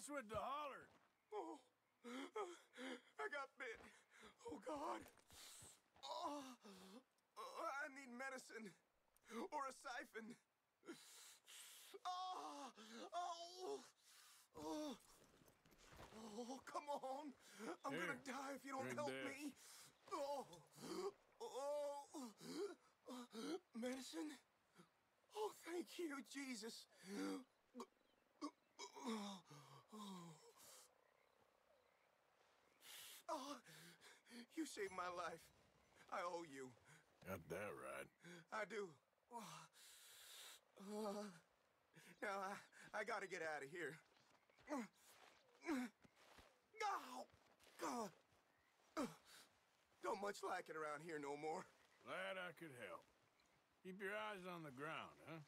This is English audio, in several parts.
What's with the holler? Oh, I got bit. Oh, God. Oh, I need medicine. Or a siphon. Oh, oh, oh. Oh, come on. I'm Here, gonna die if you don't drink help this. me. Oh, oh, oh. Medicine? Oh, thank you, Jesus. Oh, you saved my life. I owe you. Got that right. I do. Oh, uh, now, I, I gotta get out of here. Oh, God. Don't much like it around here no more. Glad I could help. Keep your eyes on the ground, huh?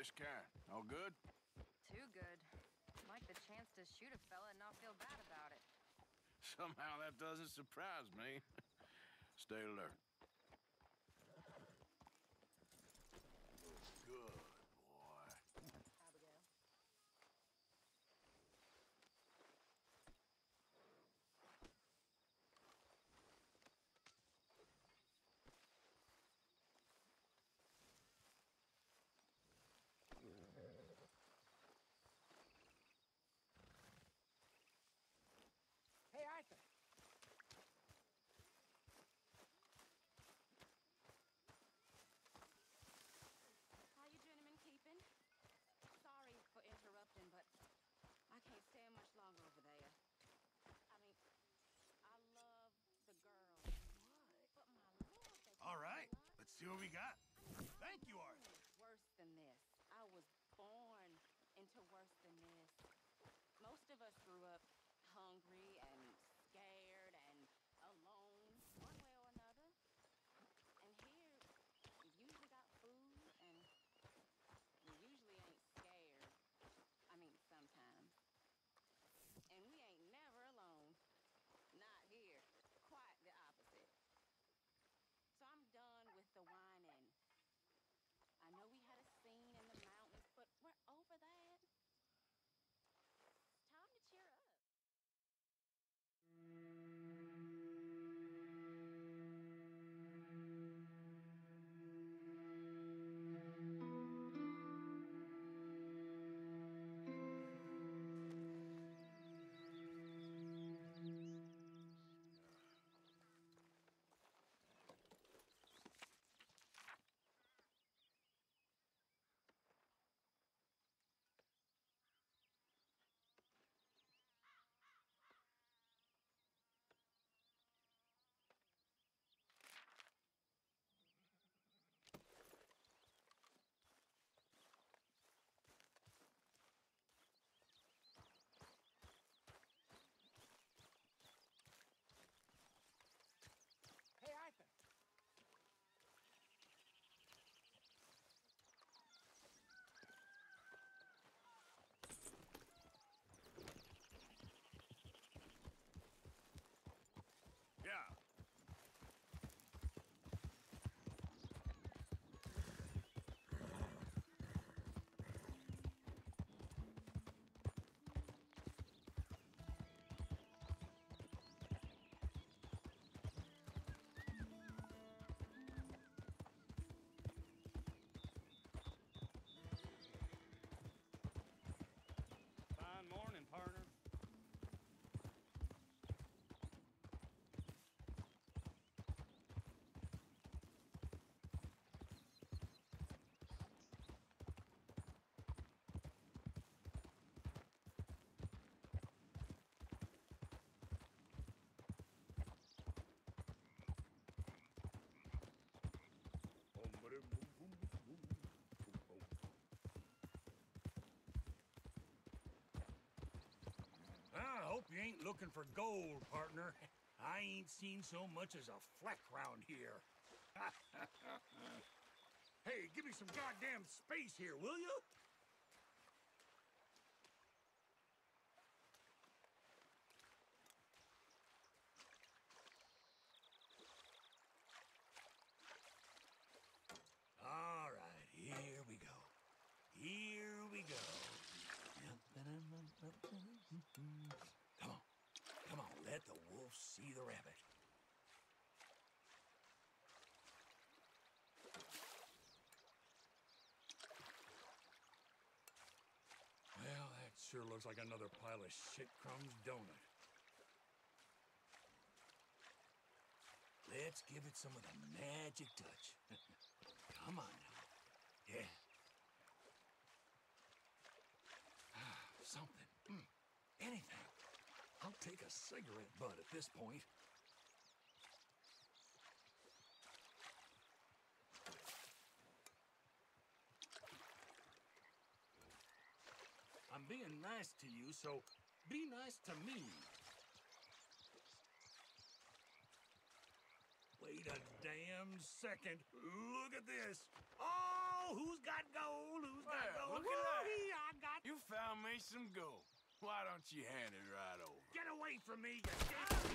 Fish kind. All good? Too good. Like the chance to shoot a fella and not feel bad about it. Somehow that doesn't surprise me. Stay alert. Good boy. Abigail. Hey, Arthur. How you gentlemen keeping? Sorry for interrupting, but I can't stand much longer over there. I mean, I love the girl. What? But my lord, they All take right, a lot. let's see what we got. You ain't looking for gold, partner. I ain't seen so much as a fleck round here. hey, give me some goddamn space here, will you? All right, here we go. Here we go. Come on. Come on, let the wolf see the rabbit. Well, that sure looks like another pile of shit crumbs donut. Let's give it some of the magic touch. Come on now. Yeah. Something. Mm, anything. I'll take a cigarette butt at this point. I'm being nice to you, so be nice to me. Wait a damn second. Look at this. Oh, who's got gold, who's got Well, gold. look at that. I got. You found me some gold. Why don't you hand it right over? Get away from me, you dick!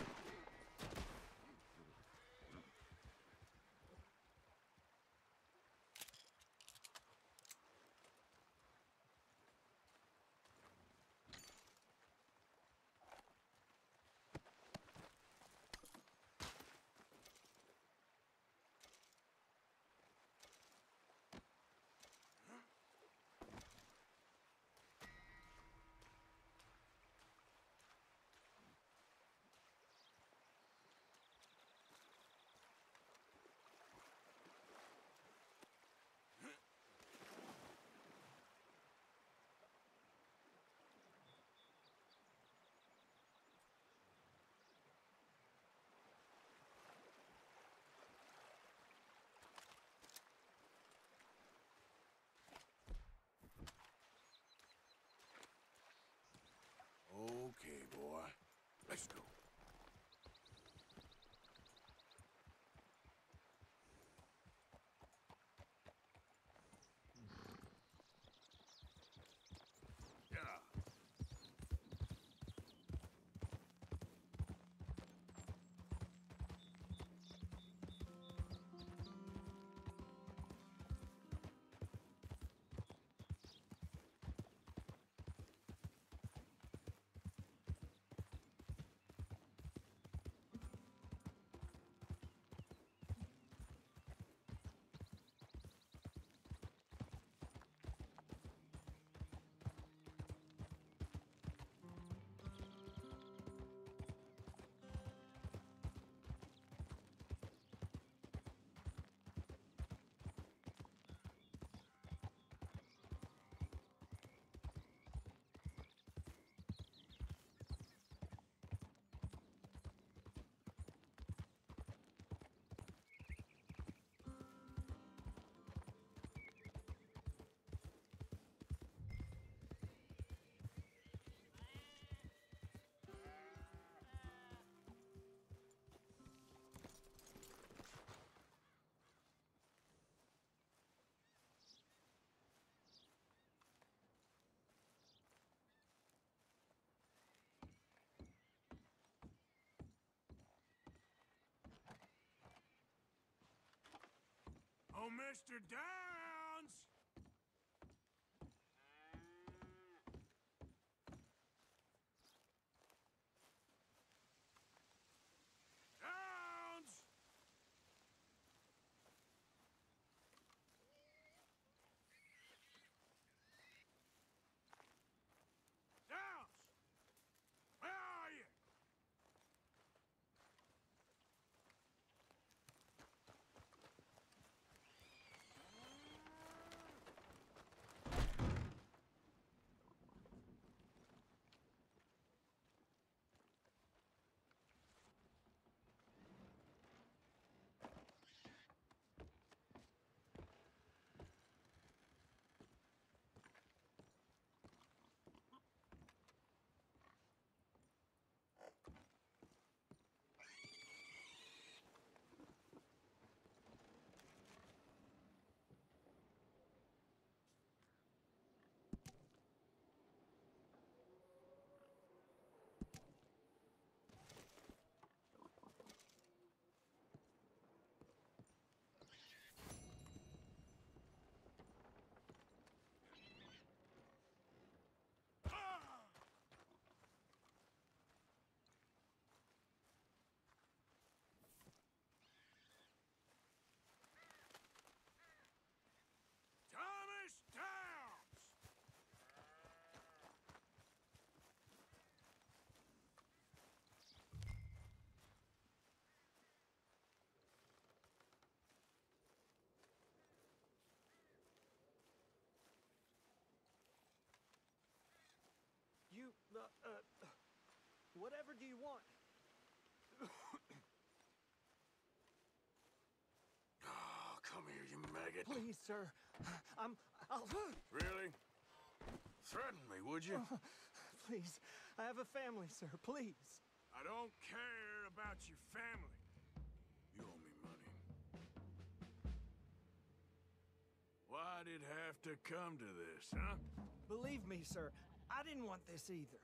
Okay, boy. Let's go. Mr. Downs! Downs! Downs! Where are you? Thomas Downs! Uh, whatever do you want? Oh, come here, you maggot. Please, sir. I'm, I'll, Really? Threaten me, would you? please. I have a family, sir. Please. I don't care about your family. You owe me money. Why'd it have to come to this, huh? Believe me, sir, I didn't want this either.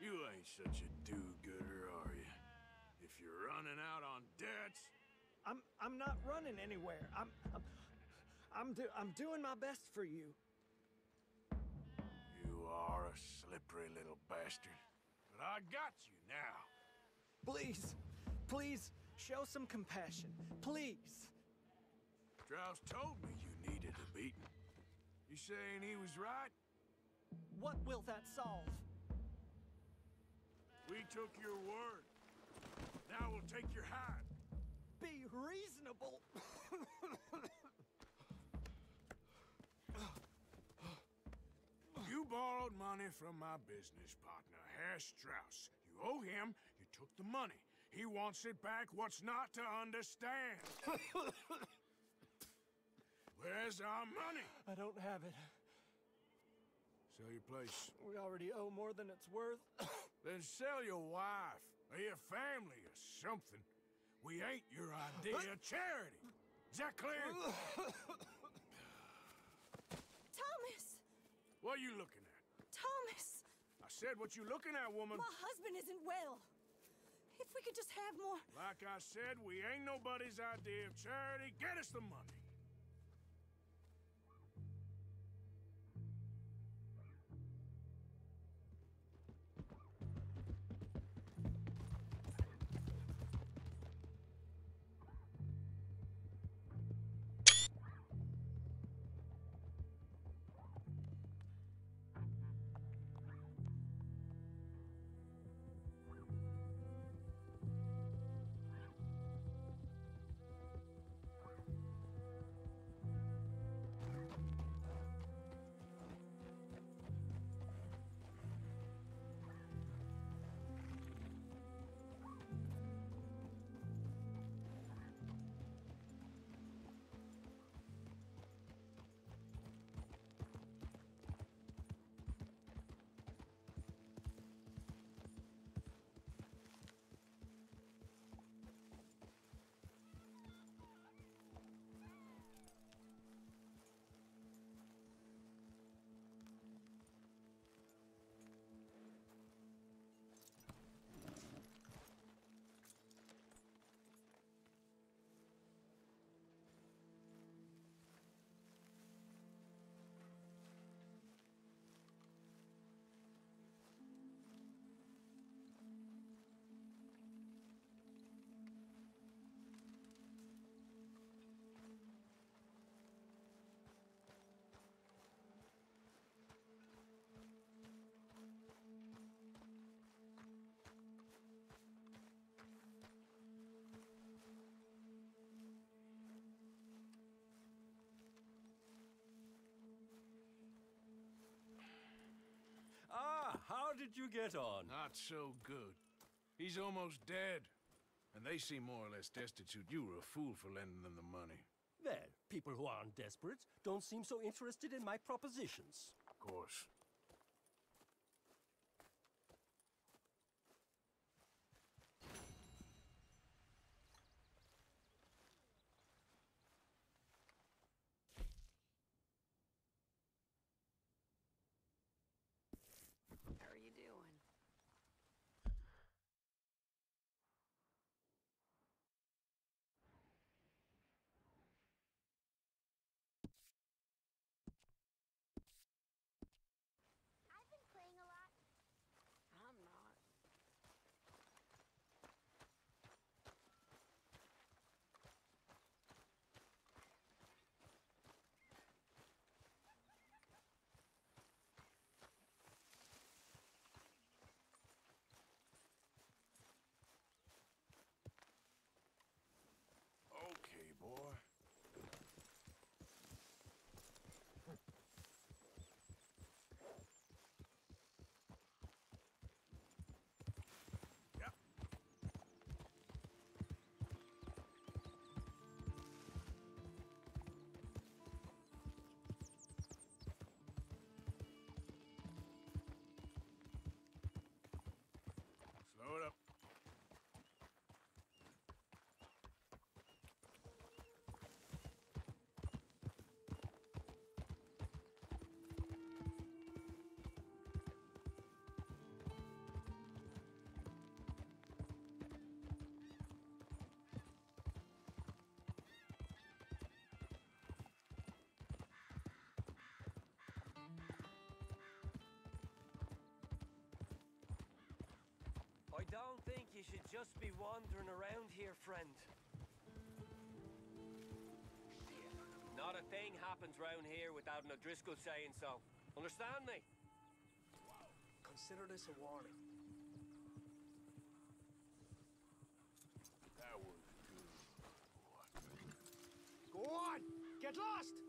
You ain't such a do-gooder, are you? If you're running out on debts, I'm I'm not running anywhere. I'm I'm I'm, do, I'm doing my best for you. you are a slippery little bastard. But I got you now. Please, please show some compassion. Please. Strauss told me you needed a beating. You saying he was right? What will that solve? We took your word. Now we'll take your hide. Be reasonable. You borrowed money from my business partner, Herr Strauss. You owe him, you took the money. He wants it back. What's not to understand? Where's our money? I don't have it. Sell your place. We already owe more than it's worth. Then sell your wife, or your family, or something. We ain't your idea of charity. Is that clear? Thomas! What are you looking at? Thomas! I said what you looking at, woman. My husband isn't well. If we could just have more. Like I said, we ain't nobody's idea of charity. Get us the money. Did you get on? Not so good. He's almost dead. And they seem more or less destitute. You were a fool for lending them the money. Well, people who aren't desperate don't seem so interested in my propositions. Of course. Be wandering around here, friend. Not a thing happens round here without an O'Driscoll saying so. Understand me? Consider this a warning. That was good. Go on! Get lost!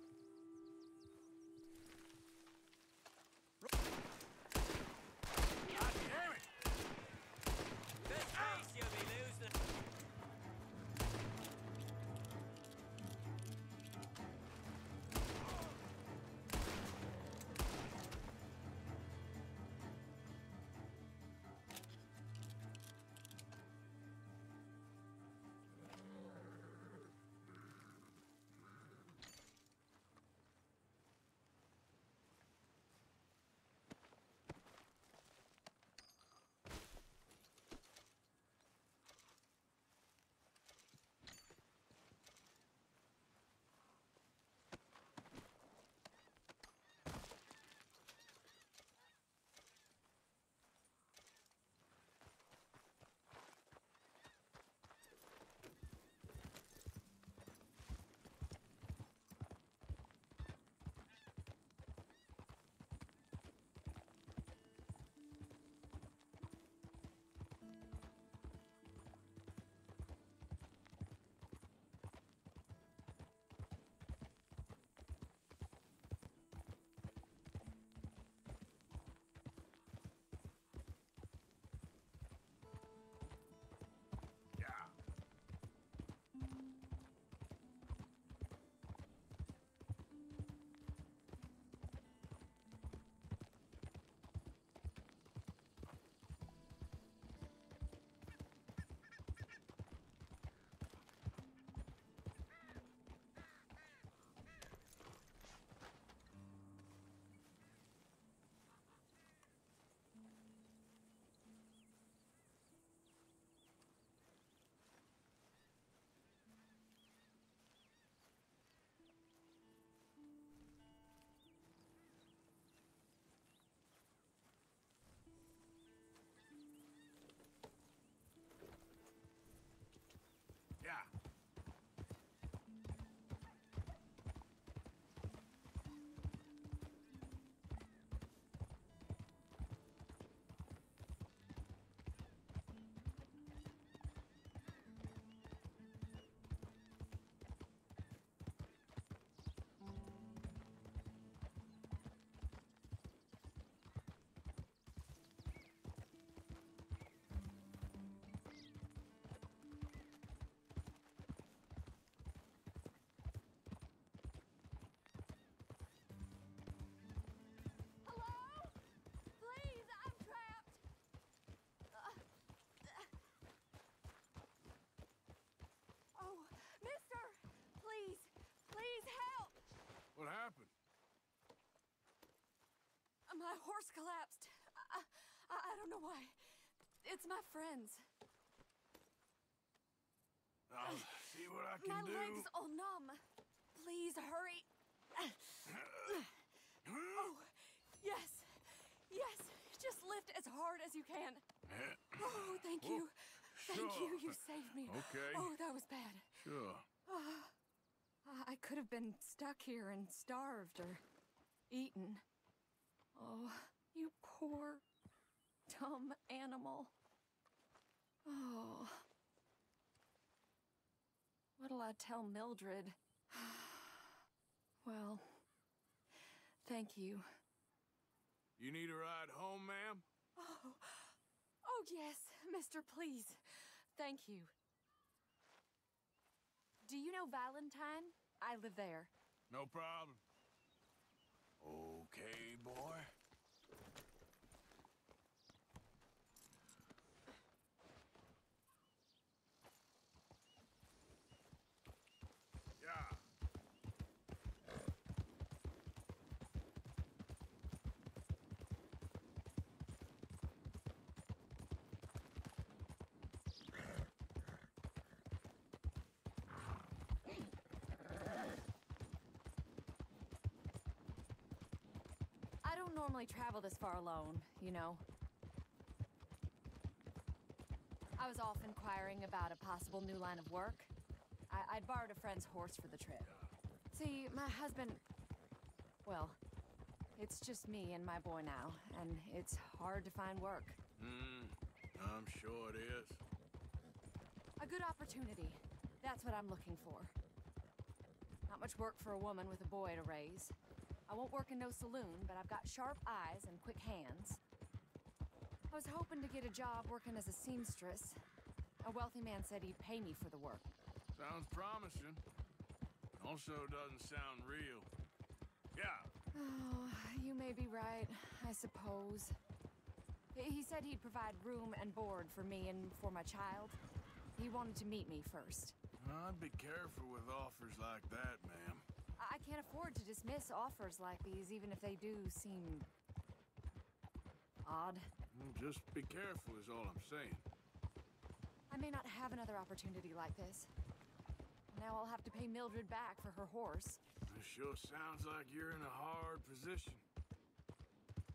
My horse collapsed. I, I, I don't know why. It's my friends. I'll see what I can My do. legs all numb. Please hurry. Oh, yes. Yes. Just lift as hard as you can. Eh. Oh, thank you. Oh, thank you. sure. You saved me. Okay. Oh, that was bad. Sure. Ah, I could have been stuck here and starved or eaten. Oh, you poor, dumb animal. Oh. What'll I tell Mildred? well, thank you. You need a ride home, ma'am? Oh, oh yes, mister, please. Thank you. Do you know Valentine? I live there. No problem. Okay, boy. Yeah. I don't normally travel this far alone, you know. I was off inquiring about a possible new line of work. I- I'd borrowed a friend's horse for the trip. See, my husband. Well, it's just me and my boy now, and it's hard to find work. Hmm, I'm sure it is. A good opportunity. That's what I'm looking for. Not much work for a woman with a boy to raise. I won't work in no saloon, but I've got sharp eyes and quick hands. I was hoping to get a job working as a seamstress. A wealthy man said he'd pay me for the work. Sounds promising. Also doesn't sound real. Yeah, Oh, you may be right, I suppose. He- said he'd provide room and board for me and for my child. He wanted to meet me first. I'd be careful with offers like that, ma'am. Can't afford to dismiss offers like these, even if they do seem odd. Well, Just be careful is all I'm saying. I may not have another opportunity like this. Now I'll have to pay Mildred back for her horse. It sure sounds like you're in a hard position.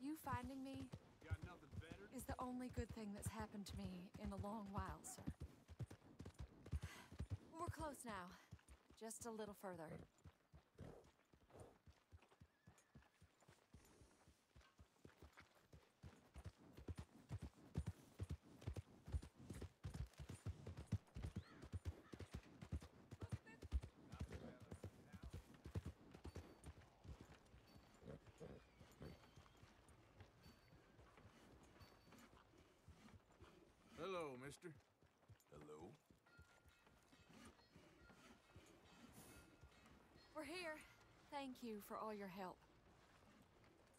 You finding me Got nothing better? is the only good thing that's happened to me in a long while, sir. We're close now. Just a little further. Hello, mister. Hello? We're here. Thank you for all your help.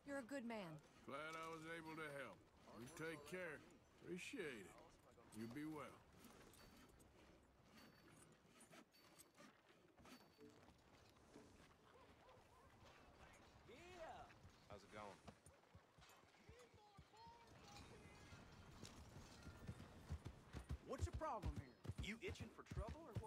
You're a good man. Glad I was able to help. You take care. Appreciate it. You be well. How's it going? What's your problem here? You itching for trouble or what?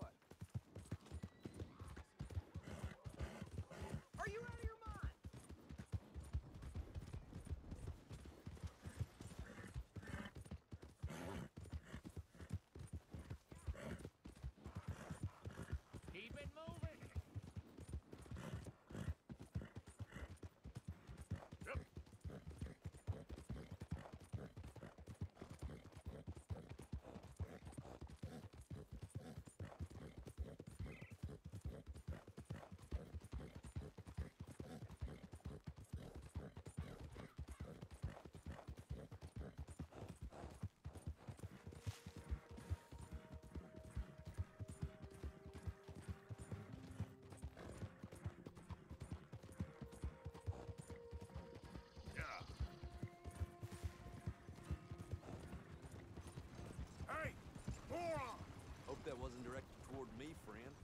That wasn't directed toward me, friend.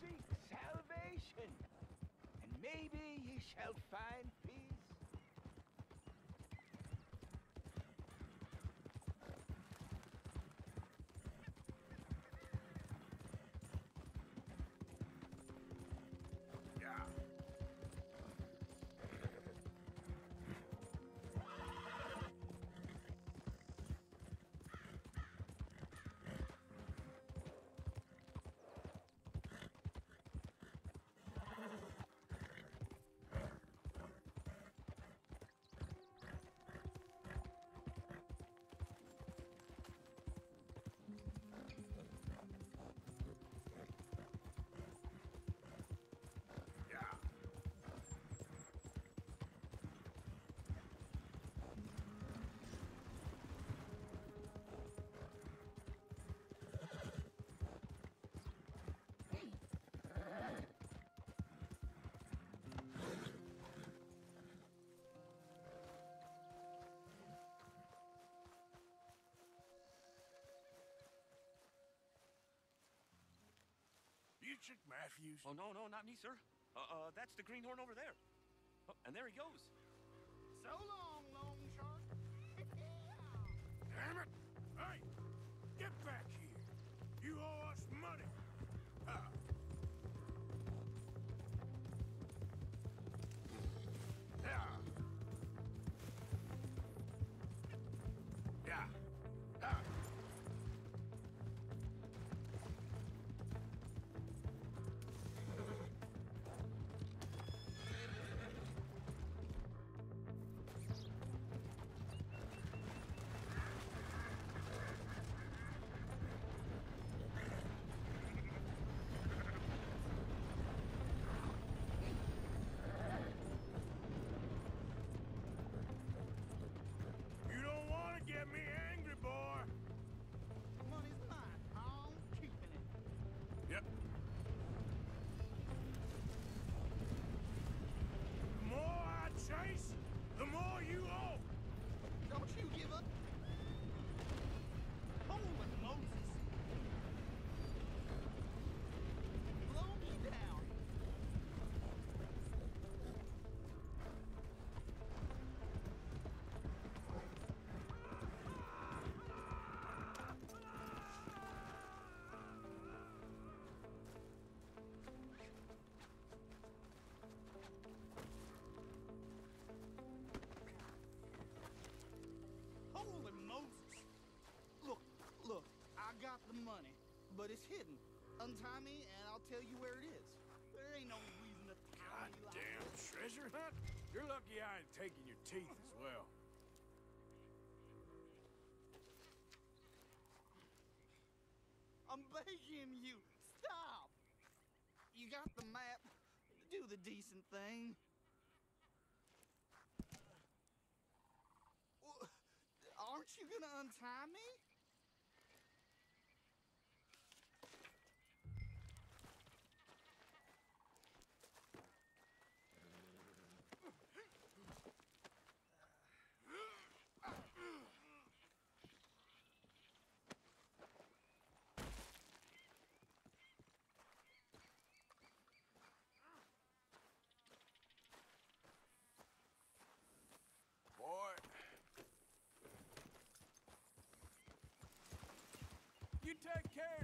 Seek salvation, and maybe ye shall Matthews. Oh, no, no, not me, sir. Uh, uh, that's the greenhorn over there. Oh, and there he goes. The money, but it's hidden. Untie me, and I'll tell you where it is. There ain't no reason to tie me like Damn treasure hunt? You're lucky I ain't taking your teeth as well. I'm begging you, stop! You got the map. Do the decent thing. Aren't you gonna untie me? Boy. You take care.